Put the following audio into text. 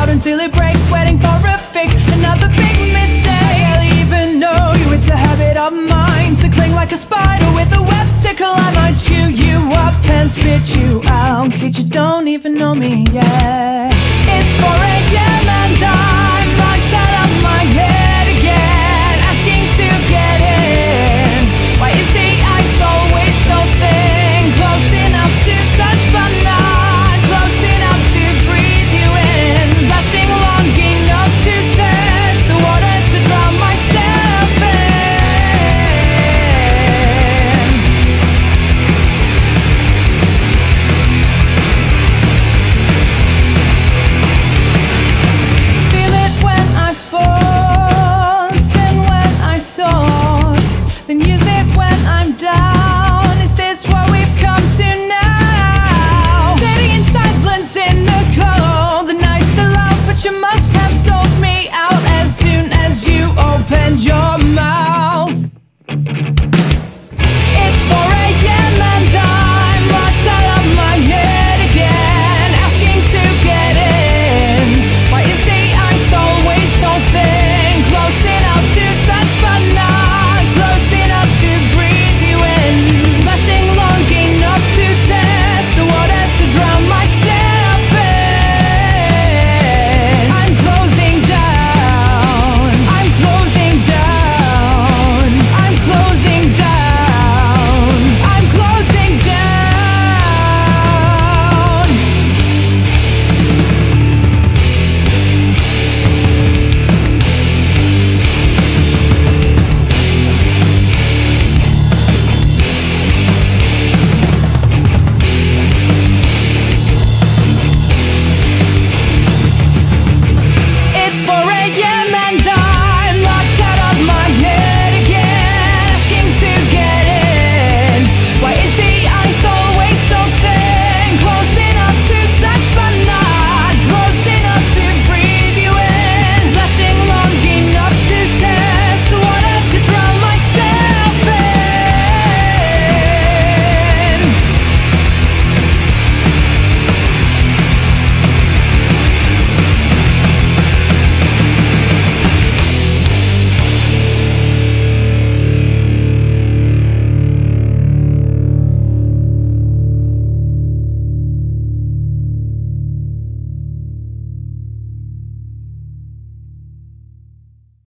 out until it breaks Waiting for a fix, another big mistake. I barely even know you, it's a habit of mine To cling like a spider with a web tickle I might chew you up and spit you out. In you don't even know me yet. It's 4am and I